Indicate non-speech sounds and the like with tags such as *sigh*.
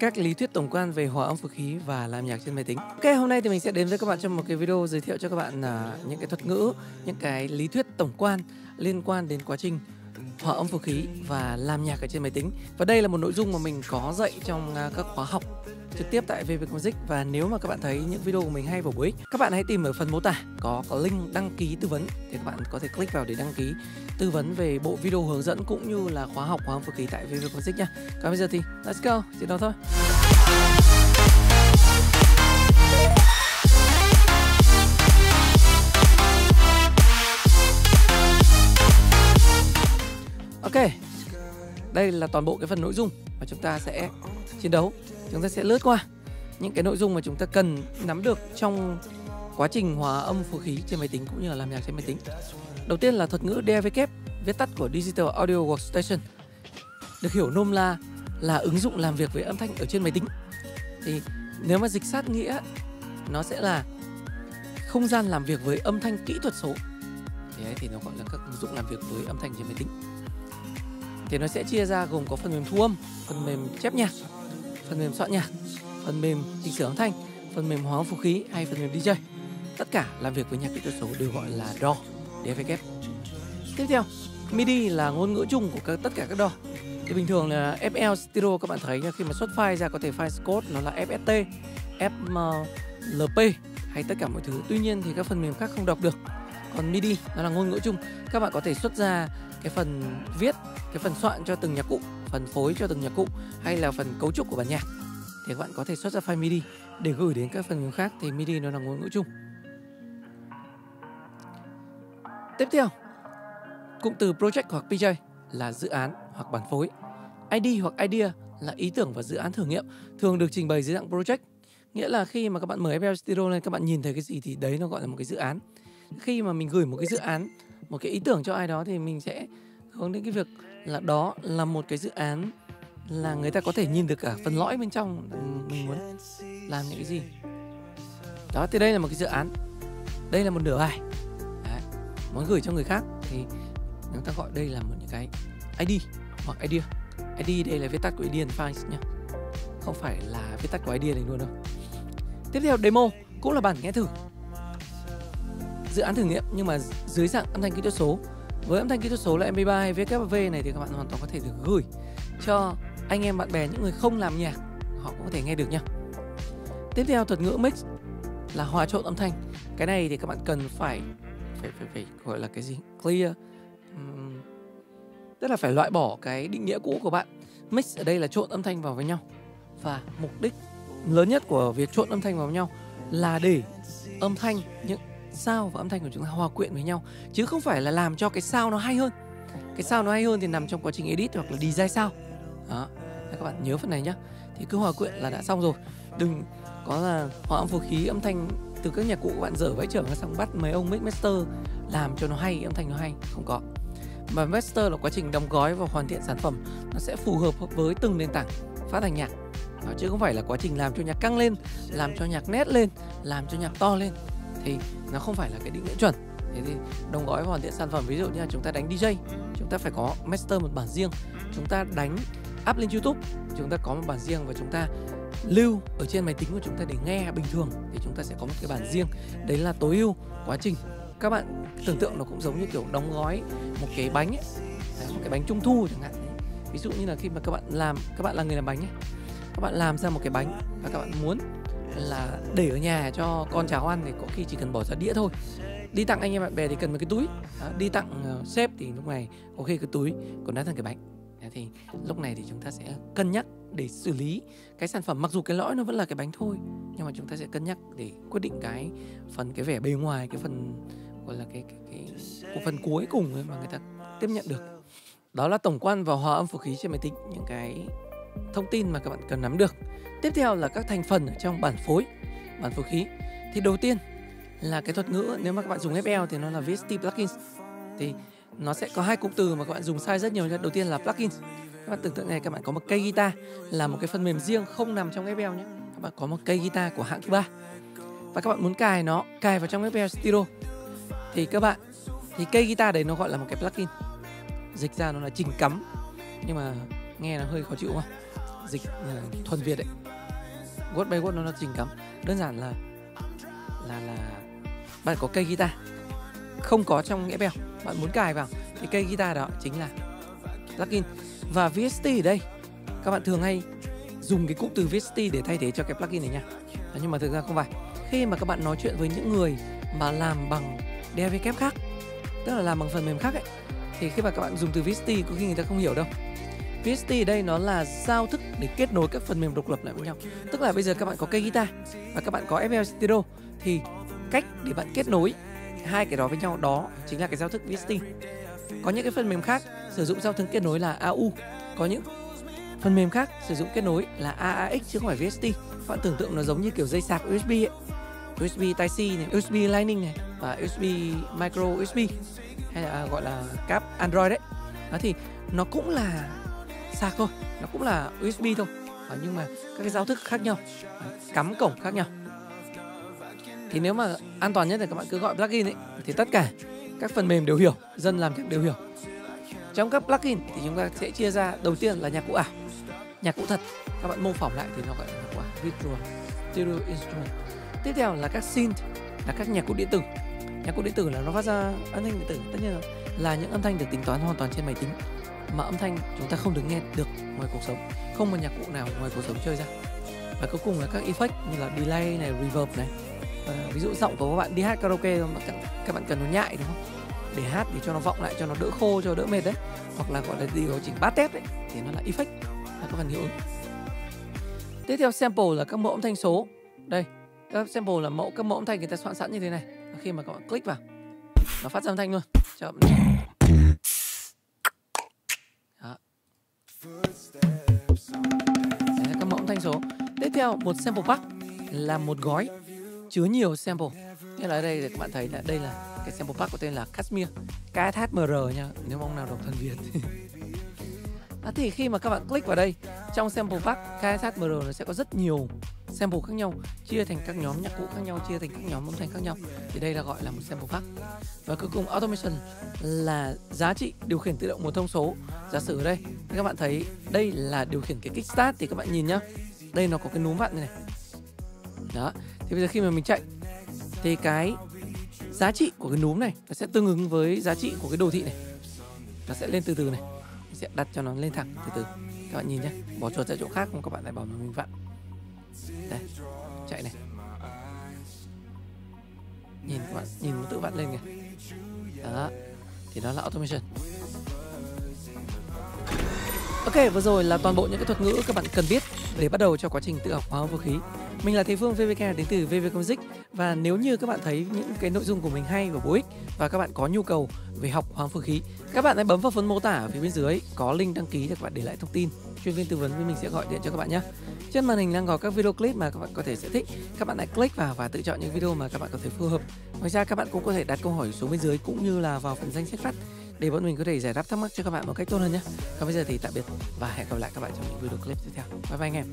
các lý thuyết tổng quan về hòa âm phực khí và làm nhạc trên máy tính. Ok, hôm nay thì mình sẽ đến với các bạn trong một cái video giới thiệu cho các bạn uh, những cái thuật ngữ, những cái lý thuyết tổng quan liên quan đến quá trình hòa âm phối khí và làm nhạc ở trên máy tính. Và đây là một nội dung mà mình có dạy trong à, các khóa học trực tiếp tại VV Music và nếu mà các bạn thấy những video của mình hay và bổ ích, các bạn hãy tìm ở phần mô tả có có link đăng ký tư vấn thì các bạn có thể click vào để đăng ký tư vấn về bộ video hướng dẫn cũng như là khóa học hóa âm phối khí tại VV Music nha. Còn bây giờ thì let's go, chỉ đó thôi. Đây là toàn bộ cái phần nội dung mà chúng ta sẽ chiến đấu. Chúng ta sẽ lướt qua những cái nội dung mà chúng ta cần nắm được trong quá trình hòa âm phối khí trên máy tính cũng như là làm nhạc trên máy tính. Đầu tiên là thuật ngữ DAW, viết tắt của Digital Audio Workstation. Được hiểu nôm la là ứng dụng làm việc với âm thanh ở trên máy tính. Thì nếu mà dịch sát nghĩa nó sẽ là không gian làm việc với âm thanh kỹ thuật số. Thì ấy thì nó gọi là các ứng dụng làm việc với âm thanh trên máy tính thì nó sẽ chia ra gồm có phần mềm thu âm, phần mềm chép nhạc, phần mềm soạn nhạc, phần mềm chỉnh sửa âm thanh, phần mềm hóa âm khí hay phần mềm DJ. Tất cả làm việc với nhạc kỹ thuật số đều gọi là DAW, DFK. Tiếp theo, MIDI là ngôn ngữ chung của các, tất cả các DAW. Thì bình thường là FL Studio các bạn thấy khi mà xuất file ra có thể file code nó là FST, FLP hay tất cả mọi thứ. Tuy nhiên thì các phần mềm khác không đọc được. Còn MIDI nó là ngôn ngữ chung. Các bạn có thể xuất ra cái phần viết cái phần soạn cho từng nhạc cụ, phần phối cho từng nhạc cụ, hay là phần cấu trúc của bản nhạc. Thì các bạn có thể xuất ra file MIDI. Để gửi đến các phần mềm khác thì MIDI nó là ngôn ngữ chung. Tiếp theo, cụm từ project hoặc PJ là dự án hoặc bản phối. ID hoặc idea là ý tưởng và dự án thử nghiệm, thường được trình bày dưới dạng project. Nghĩa là khi mà các bạn mở FL Studio lên, các bạn nhìn thấy cái gì thì đấy nó gọi là một cái dự án. Khi mà mình gửi một cái dự án, một cái ý tưởng cho ai đó thì mình sẽ hướng đến cái việc là đó là một cái dự án là người ta có thể nhìn được cả phần lõi bên trong. Mình muốn làm những cái gì? Đó, thì đây là một cái dự án. Đây là một nửa bài. Đấy. muốn gửi cho người khác thì chúng ta gọi đây là một những cái ID hoặc idea ID đây là viết tắt của idea files nhé không phải là viết tắt của idea này luôn đâu. Tiếp theo, demo cũng là bản nghe thử. Dự án thử nghiệm nhưng mà dưới dạng âm thanh kỹ thuật số với âm thanh kỹ thuật số là MP3 hay VKV này thì các bạn hoàn toàn có thể được gửi cho anh em bạn bè những người không làm nhạc họ cũng có thể nghe được nha. Tiếp theo thuật ngữ mix là hòa trộn âm thanh. Cái này thì các bạn cần phải phải phải, phải gọi là cái gì? Clear. Uhm, tức là phải loại bỏ cái định nghĩa cũ của bạn. Mix ở đây là trộn âm thanh vào với nhau. Và mục đích lớn nhất của việc trộn âm thanh vào với nhau là để âm thanh những sao và âm thanh của chúng ta hòa quyện với nhau chứ không phải là làm cho cái sao nó hay hơn. Cái sao nó hay hơn thì nằm trong quá trình edit hoặc là design sao. Đó các bạn nhớ phần này nhá. Thì cứ hòa quyện là đã xong rồi. Đừng có là hòa âm phối khí âm thanh từ các nhạc cụ các bạn dở vẫy trở xong bắt mấy ông mix master làm cho nó hay âm thanh nó hay. Không có. Mà master là quá trình đóng gói và hoàn thiện sản phẩm nó sẽ phù hợp với từng nền tảng phát hành nhạc. Đó, chứ không phải là quá trình làm cho nhạc căng lên làm cho nhạc nét lên làm cho nhạc to lên thì nó không phải là cái định nghĩa chuẩn. Thế thì đồng gói và hoàn thiện sản phẩm ví dụ như là chúng ta đánh DJ chúng ta phải có master một bản riêng. Chúng ta đánh up lên YouTube chúng ta có một bản riêng và chúng ta lưu ở trên máy tính của chúng ta để nghe bình thường thì chúng ta sẽ có một cái bản riêng. Đấy là tối ưu quá trình. Các bạn tưởng tượng nó cũng giống như kiểu đóng gói một cái bánh ấy. Đấy, một cái bánh trung thu chẳng hạn. Ví dụ như là khi mà các bạn làm các bạn là người làm bánh ấy các bạn làm ra một cái bánh và các bạn muốn là để ở nhà cho con cháu ăn thì có khi chỉ cần bỏ ra đĩa thôi. Đi tặng anh em bạn bè thì cần một cái túi. Đó, đi tặng uh, sếp thì lúc này có khi cái túi còn đã thành cái bánh. Thì lúc này thì chúng ta sẽ cân nhắc để xử lý cái sản phẩm. Mặc dù cái lõi nó vẫn là cái bánh thôi nhưng mà chúng ta sẽ cân nhắc để quyết định cái phần cái vẻ bề ngoài cái phần gọi là cái cái, cái, cái phần cuối cùng ấy mà người ta tiếp nhận được. Đó là tổng quan và hòa âm phối khí trên máy tính. Những cái thông tin mà các bạn cần nắm được. Tiếp theo là các thành phần ở trong bản phối bản phối khí. Thì đầu tiên là cái thuật ngữ, nếu mà các bạn dùng FL thì nó là VST plugins. Thì nó sẽ có hai cụm từ mà các bạn dùng sai rất nhiều đầu tiên là plugins. Các bạn tưởng tượng này, các bạn có một cây guitar là một cái phần mềm riêng không nằm trong FL nhé các bạn có một cây guitar của hãng thứ ba. Và các bạn muốn cài nó, cài vào trong FL Studio. Thì các bạn, thì cây guitar đấy nó gọi là một cái plugin. Dịch ra nó là trình cắm. Nhưng mà nghe nó hơi khó chịu không dịch uh, thuần việt ấy. Word by Word nó là trình cắm đơn giản là là là bạn có cây guitar. Không có trong nghĩa bèo bạn muốn cài vào thì cây guitar đó chính là plugin. Và VST ở đây các bạn thường hay dùng cái cụm từ VST để thay thế cho cái plugin này nha. Nhưng mà thực ra không phải. Khi mà các bạn nói chuyện với những người mà làm bằng DAW khác tức là làm bằng phần mềm khác ấy thì khi mà các bạn dùng từ VST có khi người ta không hiểu đâu. VST ở đây nó là giao thức để kết nối các phần mềm độc lập lại với nhau. Tức là bây giờ các bạn có cây guitar và các bạn có FL Studio. Thì cách để bạn kết nối hai cái đó với nhau đó chính là cái giao thức VST có những cái phần mềm khác sử dụng giao thức kết nối là AU có những phần mềm khác sử dụng kết nối là AAX chứ không phải VST các bạn tưởng tượng nó giống như kiểu dây sạc USB ấy. USB Type-C này, USB Lightning này và USB Micro USB hay là à, gọi là cáp Android đấy. Đó thì nó cũng là sạc thôi, nó cũng là USB thôi. à, nhưng mà các cái giao thức khác nhau, ờ, cắm cổng khác nhau. Thì nếu mà an toàn nhất là các bạn cứ gọi plugin ấy thì tất cả các phần mềm đều hiểu, dân làm việc đều hiểu. Trong các plugin thì chúng ta sẽ chia ra đầu tiên là nhạc cụ ảo, nhạc cụ thật. Các bạn mô phỏng lại thì nó gọi là nhạc cụ ảo, virtual stereo instrument tiếp theo là các synth là các nhạc cụ điện tử nhạc cụ điện tử là nó phát ra âm thanh điện tử tất nhiên là, là những âm thanh được tính toán hoàn toàn trên máy tính mà âm thanh chúng ta không được nghe được ngoài cuộc sống. Không một nhạc cụ nào ngoài cuộc sống chơi ra. Và cuối cùng là các effect như là delay này reverb này. À, ví dụ giọng của các bạn đi hát karaoke các bạn cần nó nhại đúng không? Để hát để cho nó vọng lại cho nó đỡ khô cho đỡ mệt đấy. Hoặc là gọi là điều chỉnh bát tép đấy thì nó là effect. Là các phần hiệu ứng. Tiếp theo sample là các mẫu âm thanh số. Đây các sample là mẫu các mẫu âm thanh người ta soạn sẵn như thế này. Khi mà các bạn click vào nó phát ra âm thanh luôn. Chậm doanh số. Tiếp theo một sample pack là một gói chứa nhiều sample. Như là ở đây các bạn thấy là đây là cái sample pack có tên là Kashmir KSHMR nha. Nếu mong nào đọc thân Việt *laughs* à, thì khi mà các bạn click vào đây trong sample pack KSHMR nó sẽ có rất nhiều sample khác nhau chia thành các nhóm nhạc cụ khác nhau chia thành các nhóm âm thanh khác nhau. Thì đây là gọi là một sample pack. Và cuối cùng automation là giá trị điều khiển tự động một thông số. Giả sử ở đây các bạn thấy đây là điều khiển cái kickstart thì các bạn nhìn nhá đây nó có cái núm vặn này, này. Đó thì bây giờ khi mà mình chạy thì cái giá trị của cái núm này nó sẽ tương ứng với giá trị của cái đồ thị này. Nó sẽ lên từ từ này mình sẽ đặt cho nó lên thẳng từ từ. Các bạn nhìn nhé bỏ chuột ra chỗ khác không các bạn lại bảo mình vặn. Đây chạy này. Nhìn các bạn nhìn nó tự vặn lên kìa. Đó thì đó là automation. Ok, vừa rồi là toàn bộ những cái thuật ngữ các bạn cần biết để bắt đầu cho quá trình tự học hóa vũ khí. Mình là Thế Phương VVK đến từ VV Music và nếu như các bạn thấy những cái nội dung của mình hay và bổ ích và các bạn có nhu cầu về học hóa vũ khí, các bạn hãy bấm vào phần mô tả ở phía bên dưới có link đăng ký để các bạn để lại thông tin. Chuyên viên tư vấn với mình sẽ gọi điện cho các bạn nhé. Trên màn hình đang có các video clip mà các bạn có thể sẽ thích. Các bạn hãy click vào và tự chọn những video mà các bạn có thể phù hợp. Ngoài ra các bạn cũng có thể đặt câu hỏi xuống bên dưới cũng như là vào phần danh sách phát để bọn mình có thể giải đáp thắc mắc cho các bạn một cách tốt hơn nhé. Còn bây giờ thì tạm biệt và hẹn gặp lại các bạn trong những video clip tiếp theo. Bye bye anh em.